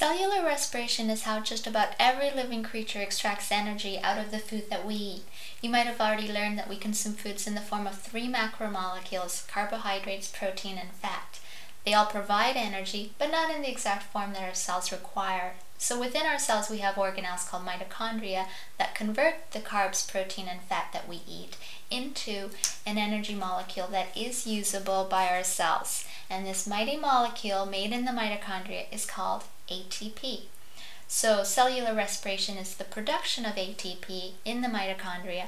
Cellular respiration is how just about every living creature extracts energy out of the food that we eat. You might have already learned that we consume foods in the form of three macromolecules carbohydrates, protein, and fat. They all provide energy, but not in the exact form that our cells require. So within our cells, we have organelles called mitochondria that convert the carbs, protein, and fat that we eat into an energy molecule that is usable by our cells. And this mighty molecule made in the mitochondria is called ATP. So cellular respiration is the production of ATP in the mitochondria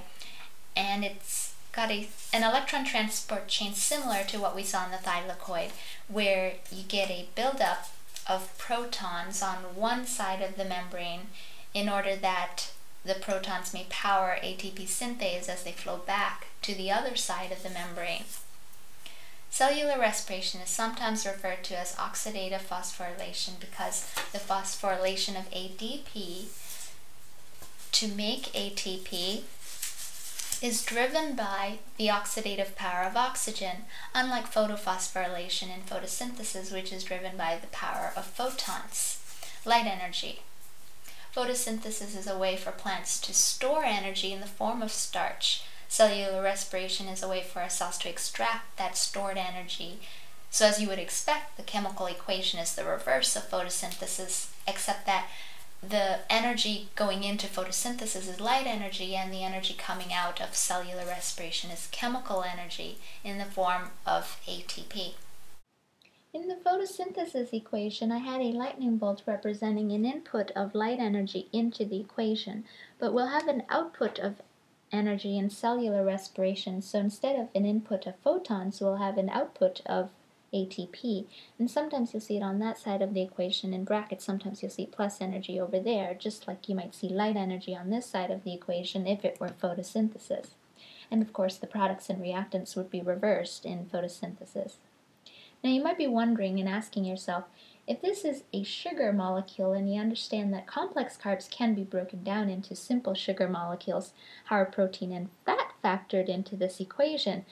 and it's got a, an electron transport chain similar to what we saw in the thylakoid where you get a buildup of protons on one side of the membrane in order that the protons may power ATP synthase as they flow back to the other side of the membrane. Cellular respiration is sometimes referred to as oxidative phosphorylation because the phosphorylation of ADP to make ATP is driven by the oxidative power of oxygen, unlike photophosphorylation in photosynthesis, which is driven by the power of photons, light energy. Photosynthesis is a way for plants to store energy in the form of starch Cellular respiration is a way for our cells to extract that stored energy. So as you would expect, the chemical equation is the reverse of photosynthesis, except that the energy going into photosynthesis is light energy and the energy coming out of cellular respiration is chemical energy in the form of ATP. In the photosynthesis equation, I had a lightning bolt representing an input of light energy into the equation, but we'll have an output of energy in cellular respiration. So instead of an input of photons, we'll have an output of ATP. And sometimes you'll see it on that side of the equation in brackets. Sometimes you'll see plus energy over there, just like you might see light energy on this side of the equation if it were photosynthesis. And of course, the products and reactants would be reversed in photosynthesis. Now you might be wondering and asking yourself, if this is a sugar molecule and you understand that complex carbs can be broken down into simple sugar molecules, how are protein and fat factored into this equation?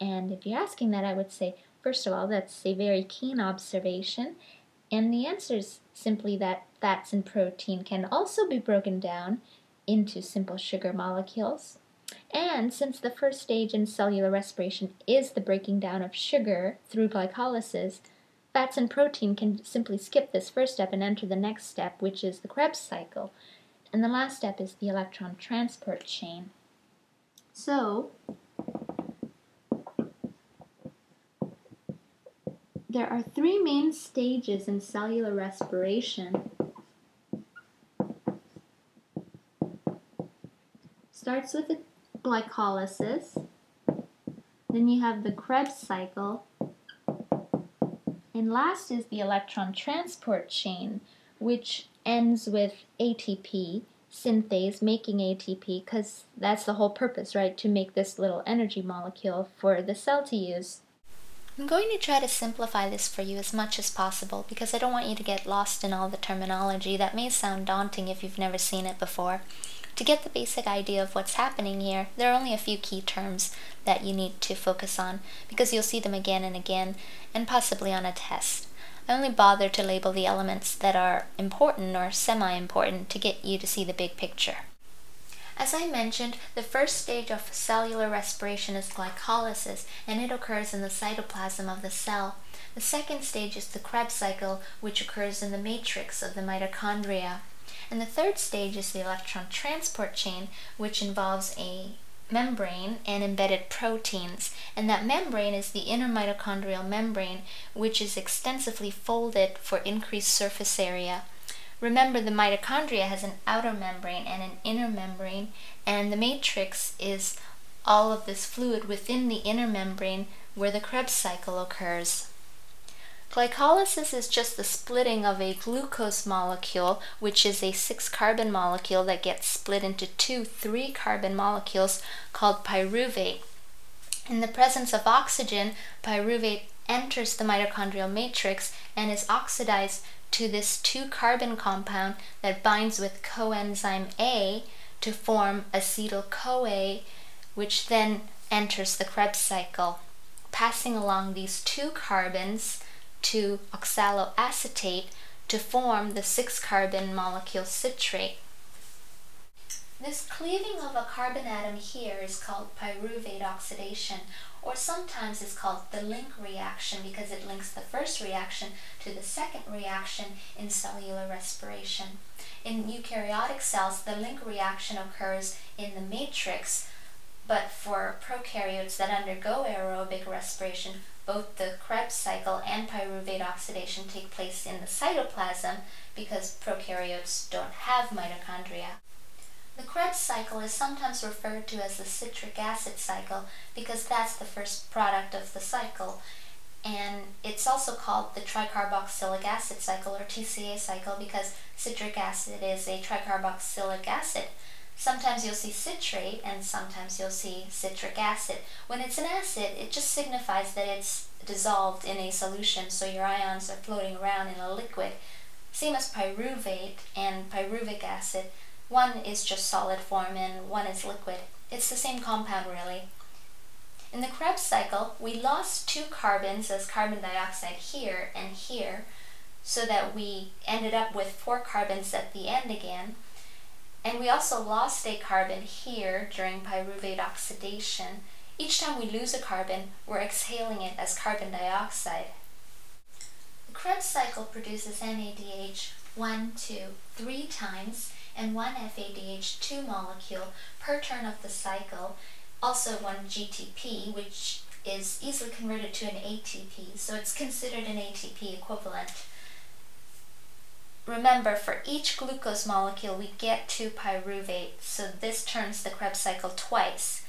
And if you're asking that, I would say, first of all, that's a very keen observation. And the answer is simply that fats and protein can also be broken down into simple sugar molecules. And since the first stage in cellular respiration is the breaking down of sugar through glycolysis, Fats and protein can simply skip this first step and enter the next step, which is the Krebs cycle. And the last step is the electron transport chain. So, there are three main stages in cellular respiration. Starts with glycolysis, then you have the Krebs cycle, and last is the electron transport chain, which ends with ATP synthase making ATP because that's the whole purpose, right? To make this little energy molecule for the cell to use. I'm going to try to simplify this for you as much as possible because I don't want you to get lost in all the terminology that may sound daunting if you've never seen it before. To get the basic idea of what's happening here, there are only a few key terms that you need to focus on because you'll see them again and again and possibly on a test. I only bother to label the elements that are important or semi-important to get you to see the big picture. As I mentioned, the first stage of cellular respiration is glycolysis, and it occurs in the cytoplasm of the cell. The second stage is the Krebs cycle, which occurs in the matrix of the mitochondria. And the third stage is the electron transport chain, which involves a membrane and embedded proteins. And that membrane is the inner mitochondrial membrane, which is extensively folded for increased surface area. Remember, the mitochondria has an outer membrane and an inner membrane, and the matrix is all of this fluid within the inner membrane where the Krebs cycle occurs. Glycolysis is just the splitting of a glucose molecule, which is a six carbon molecule that gets split into two three carbon molecules called pyruvate. In the presence of oxygen, pyruvate enters the mitochondrial matrix and is oxidized to this two carbon compound that binds with coenzyme A to form acetyl CoA, which then enters the Krebs cycle. Passing along these two carbons, to oxaloacetate to form the six carbon molecule citrate. This cleaving of a carbon atom here is called pyruvate oxidation, or sometimes it's called the link reaction because it links the first reaction to the second reaction in cellular respiration. In eukaryotic cells, the link reaction occurs in the matrix, but for prokaryotes that undergo aerobic respiration, both the Krebs cycle and pyruvate oxidation take place in the cytoplasm because prokaryotes don't have mitochondria. The Krebs cycle is sometimes referred to as the citric acid cycle because that's the first product of the cycle. And it's also called the tricarboxylic acid cycle or TCA cycle because citric acid is a tricarboxylic acid. Sometimes you'll see citrate and sometimes you'll see citric acid. When it's an acid, it just signifies that it's dissolved in a solution, so your ions are floating around in a liquid. Same as pyruvate and pyruvic acid. One is just solid form and one is liquid. It's the same compound really. In the Krebs cycle, we lost two carbons as carbon dioxide here and here, so that we ended up with four carbons at the end again. And we also lost a carbon here during pyruvate oxidation. Each time we lose a carbon, we're exhaling it as carbon dioxide. The Krebs cycle produces NADH one, two, three times, and one FADH2 molecule per turn of the cycle, also one GTP, which is easily converted to an ATP, so it's considered an ATP equivalent. Remember, for each glucose molecule, we get two pyruvate, so this turns the Krebs cycle twice.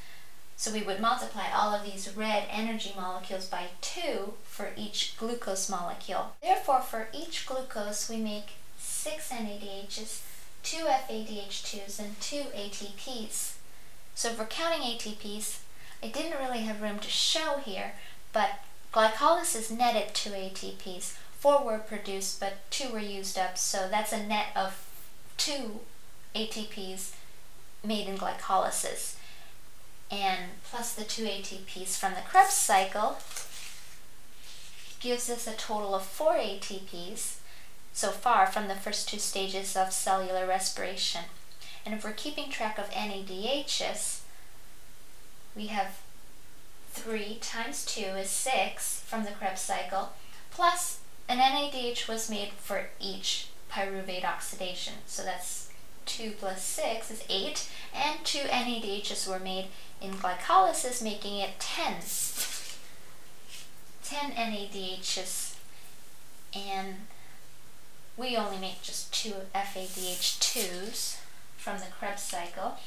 So we would multiply all of these red energy molecules by 2 for each glucose molecule. Therefore, for each glucose, we make 6 NADHs two FADH2s, and two ATPs. So for counting ATPs, I didn't really have room to show here, but glycolysis netted two ATPs. Four were produced, but two were used up, so that's a net of two ATPs made in glycolysis. And plus the two ATPs from the Krebs cycle gives us a total of four ATPs so far from the first two stages of cellular respiration. And if we're keeping track of NADHs, we have 3 times 2 is 6 from the Krebs cycle, plus an NADH was made for each pyruvate oxidation. So that's 2 plus 6 is 8, and 2 NADHs were made in glycolysis, making it 10. 10 NADHs, and we only make just two FADH2s from the Krebs cycle.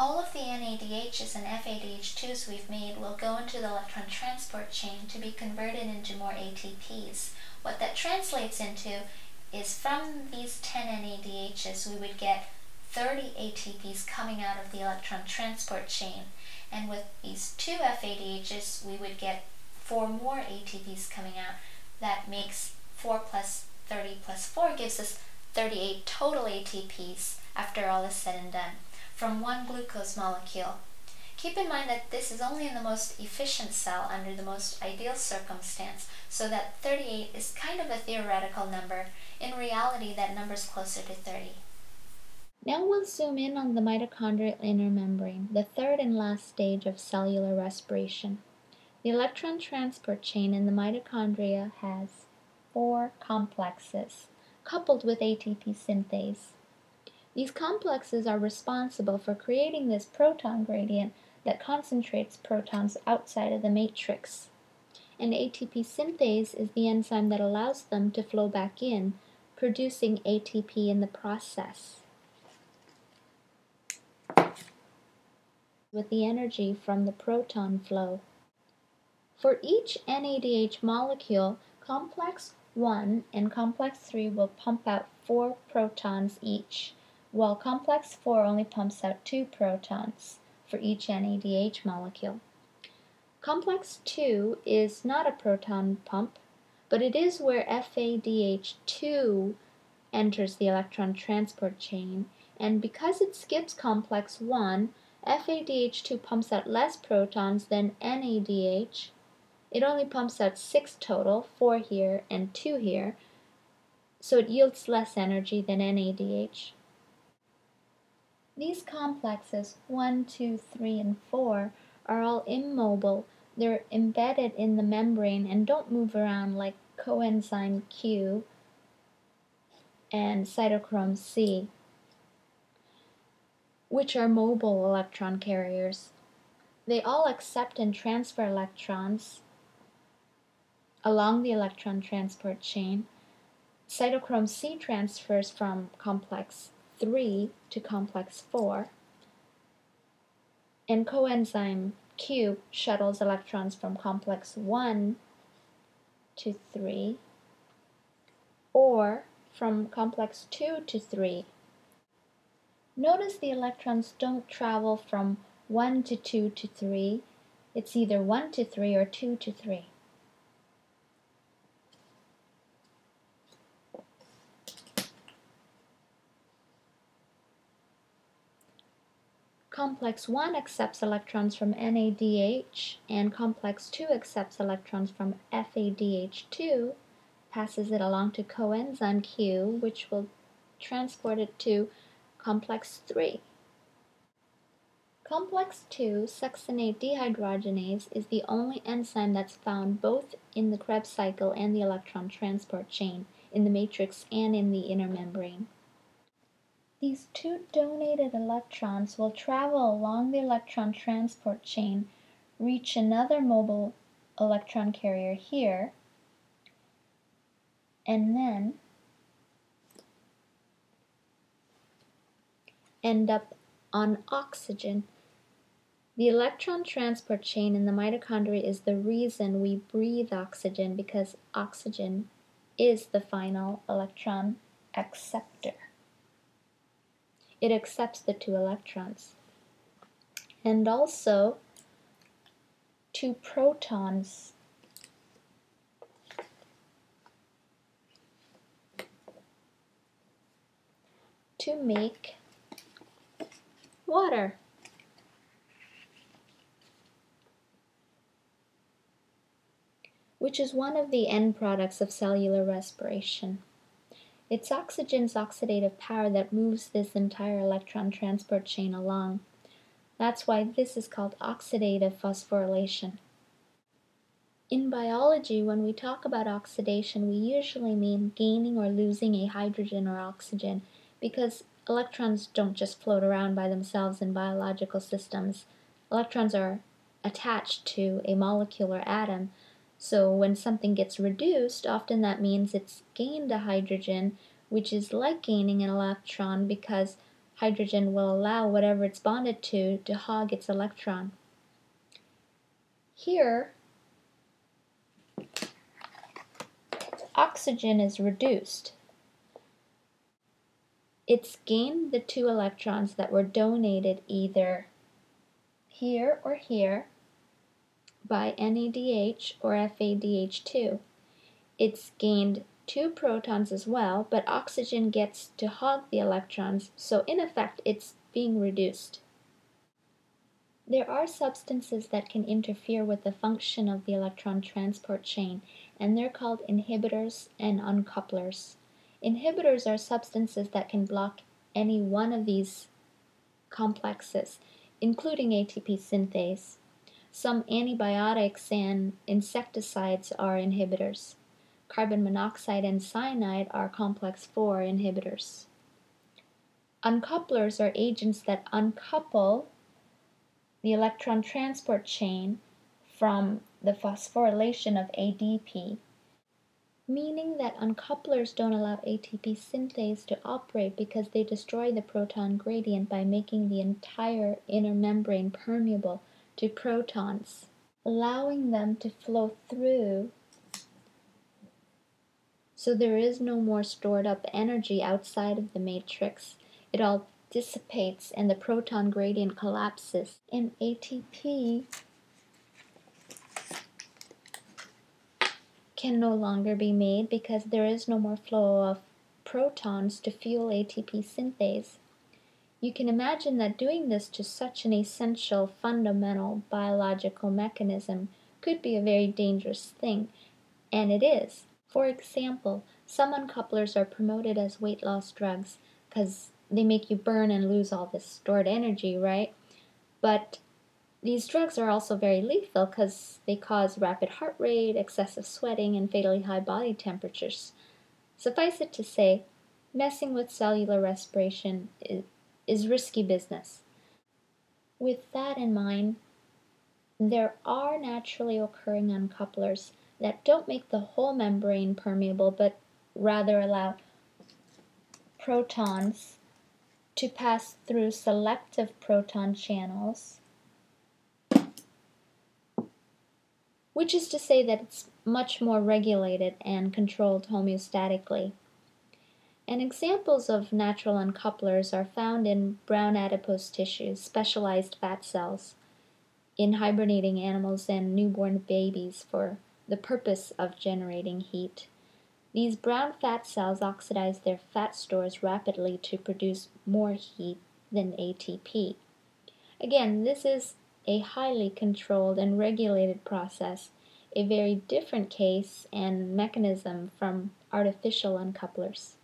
All of the NADHs and FADH2s we've made will go into the electron transport chain to be converted into more ATPs. What that translates into is from these 10 NADHs we would get 30 ATPs coming out of the electron transport chain. And with these two FADHs we would get four more ATPs coming out that makes 4 plus 30 plus 4 gives us 38 total ATPs after all is said and done from one glucose molecule. Keep in mind that this is only in the most efficient cell under the most ideal circumstance, so that 38 is kind of a theoretical number. In reality, that number is closer to 30. Now we'll zoom in on the mitochondrial inner membrane, the third and last stage of cellular respiration. The electron transport chain in the mitochondria has four complexes, coupled with ATP synthase. These complexes are responsible for creating this proton gradient that concentrates protons outside of the matrix. And ATP synthase is the enzyme that allows them to flow back in, producing ATP in the process. With the energy from the proton flow. For each NADH molecule, complex 1 and complex 3 will pump out 4 protons each, while complex 4 only pumps out 2 protons for each NADH molecule. Complex 2 is not a proton pump, but it is where FADH2 enters the electron transport chain, and because it skips complex 1, FADH2 pumps out less protons than NADH it only pumps out six total, four here and two here, so it yields less energy than NADH. These complexes, 1, 2, 3, and 4, are all immobile. They're embedded in the membrane and don't move around like coenzyme Q and cytochrome C, which are mobile electron carriers. They all accept and transfer electrons along the electron transport chain. Cytochrome C transfers from complex 3 to complex 4, and coenzyme Q shuttles electrons from complex 1 to 3, or from complex 2 to 3. Notice the electrons don't travel from 1 to 2 to 3. It's either 1 to 3 or 2 to 3. Complex 1 accepts electrons from NADH, and complex 2 accepts electrons from FADH2, passes it along to coenzyme Q, which will transport it to complex 3. Complex 2, succinate dehydrogenase, is the only enzyme that's found both in the Krebs cycle and the electron transport chain, in the matrix and in the inner membrane. These two donated electrons will travel along the electron transport chain, reach another mobile electron carrier here, and then end up on oxygen. The electron transport chain in the mitochondria is the reason we breathe oxygen because oxygen is the final electron acceptor it accepts the two electrons. And also two protons. to make water. which is one of the end products of cellular respiration. It's oxygen's oxidative power that moves this entire electron transport chain along. That's why this is called oxidative phosphorylation. In biology, when we talk about oxidation, we usually mean gaining or losing a hydrogen or oxygen because electrons don't just float around by themselves in biological systems. Electrons are attached to a molecular atom, so when something gets reduced, often that means it's gained a hydrogen, which is like gaining an electron because hydrogen will allow whatever it's bonded to to hog its electron. Here, oxygen is reduced. It's gained the two electrons that were donated either here or here by NADH or FADH2. It's gained two protons as well, but oxygen gets to hog the electrons, so in effect it's being reduced. There are substances that can interfere with the function of the electron transport chain, and they're called inhibitors and uncouplers. Inhibitors are substances that can block any one of these complexes, including ATP synthase. Some antibiotics and insecticides are inhibitors. Carbon monoxide and cyanide are complex 4 inhibitors. Uncouplers are agents that uncouple the electron transport chain from the phosphorylation of ADP, meaning that uncouplers don't allow ATP synthase to operate because they destroy the proton gradient by making the entire inner membrane permeable to protons, allowing them to flow through so there is no more stored up energy outside of the matrix. It all dissipates and the proton gradient collapses. And ATP can no longer be made because there is no more flow of protons to fuel ATP synthase. You can imagine that doing this to such an essential, fundamental biological mechanism could be a very dangerous thing, and it is. For example, some uncouplers are promoted as weight loss drugs because they make you burn and lose all this stored energy, right? But these drugs are also very lethal because they cause rapid heart rate, excessive sweating, and fatally high body temperatures. Suffice it to say, messing with cellular respiration is, is risky business. With that in mind, there are naturally occurring uncouplers that don't make the whole membrane permeable but rather allow protons to pass through selective proton channels, which is to say that it's much more regulated and controlled homeostatically. And examples of natural uncouplers are found in brown adipose tissues, specialized fat cells, in hibernating animals and newborn babies for the purpose of generating heat. These brown fat cells oxidize their fat stores rapidly to produce more heat than ATP. Again, this is a highly controlled and regulated process, a very different case and mechanism from artificial uncouplers.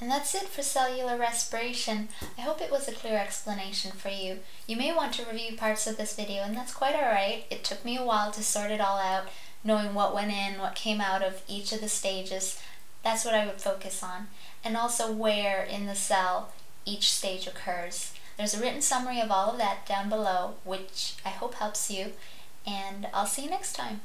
And that's it for cellular respiration. I hope it was a clear explanation for you. You may want to review parts of this video, and that's quite alright. It took me a while to sort it all out, knowing what went in, what came out of each of the stages. That's what I would focus on. And also where in the cell each stage occurs. There's a written summary of all of that down below, which I hope helps you, and I'll see you next time.